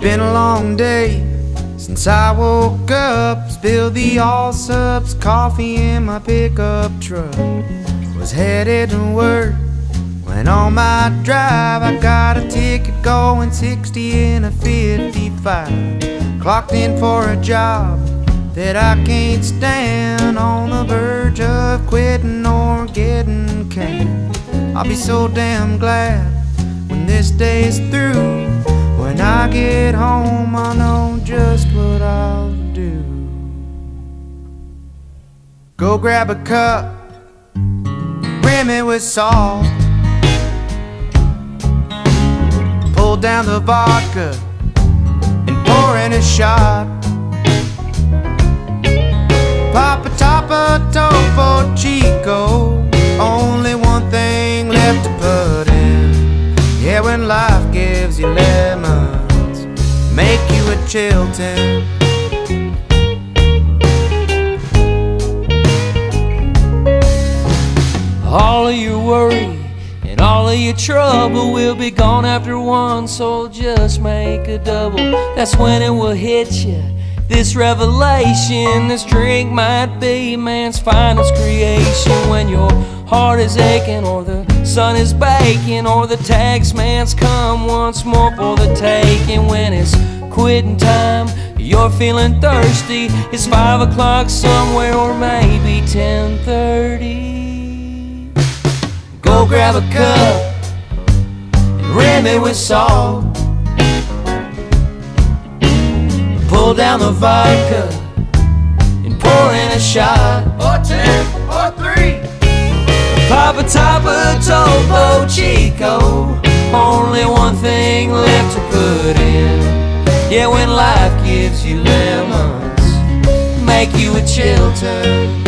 been a long day since I woke up. Spilled the Allsup's coffee in my pickup truck. Was headed to work when on my drive I got a ticket going 60 in a 55. Clocked in for a job that I can't stand on the verge of quitting or getting canned. I'll be so damn glad when this day's through. When I get home, I know just what I'll do. Go grab a cup, rim it with salt. Pull down the vodka and pour in a shot. Pop a All of your worry and all of your trouble will be gone after one, so just make a double. That's when it will hit you. This revelation, this drink might be man's finest creation. When your heart is aching, or the sun is baking, or the tax man's come once more for the taking. When it's quitting time, you're feeling thirsty. It's five o'clock somewhere, or maybe ten thirty. Go grab a cup and rim it with salt. Pull down the vodka and pour in a shot or two or three. Pop a top of Topo Chico. Only one thing left to put. Yeah, when life gives you lemons, make you a Chilton.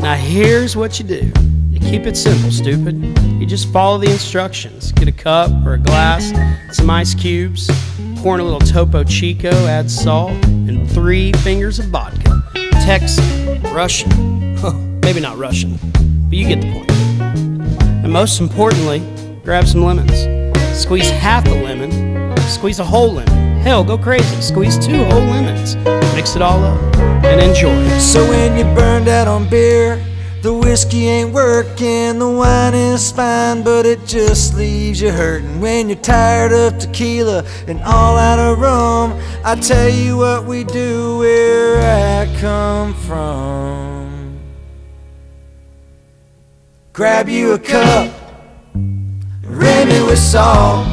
Now here's what you do. You keep it simple, stupid. You just follow the instructions. Get a cup or a glass, some ice cubes, pour in a little Topo Chico, add salt, and three fingers of vodka. Texan, Russian, huh, maybe not Russian, but you get the point. And most importantly, grab some lemons. Squeeze half a lemon, squeeze a whole lemon. Hell, go crazy. Squeeze two whole lemons. Mix it all up and enjoy. So when you're burned out on beer, the whiskey ain't working, the wine is fine, but it just leaves you hurting. When you're tired of tequila and all out of rum, I tell you what we do where I come from. Grab you a cup, rim it with salt.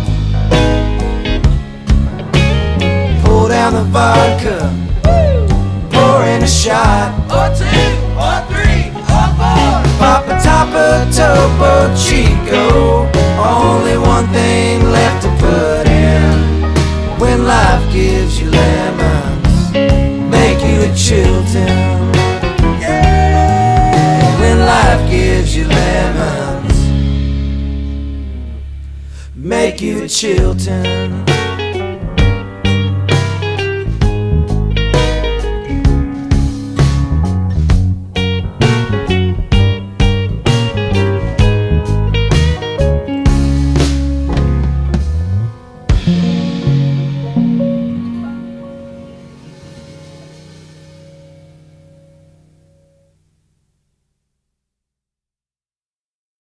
Pull down the vodka, pour in a shot or two gives you lemons, make you a Chilton. When life gives you lemons, make you a Chilton.